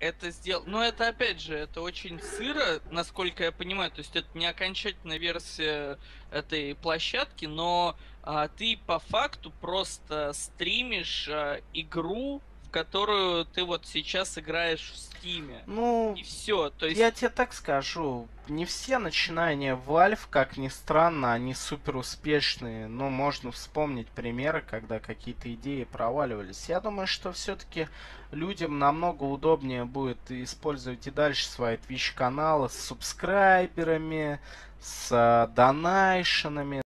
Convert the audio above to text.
это сделать. Но это опять же, это очень сыро, насколько я понимаю. То есть это не окончательная версия этой площадки, но а, ты по факту просто стримишь а, игру, которую ты вот сейчас играешь в Стиме. Ну, И все. То есть я тебе так скажу, не все начинания Valve, как ни странно, они супер успешные. Но можно вспомнить примеры, когда какие-то идеи проваливались. Я думаю, что все-таки людям намного удобнее будет использовать и дальше свои Twitch каналы с субскрайберами, с а, донайшенами,